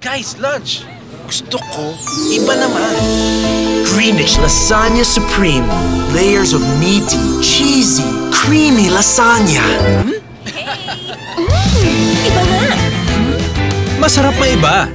Guys, lunch! Gusto ko, iba naman. Greenwich Lasagna Supreme. Layers of meaty, cheesy, creamy lasagna. Hmm? Hey. Hmm? Iba nga! Hmm? Masarap maiba.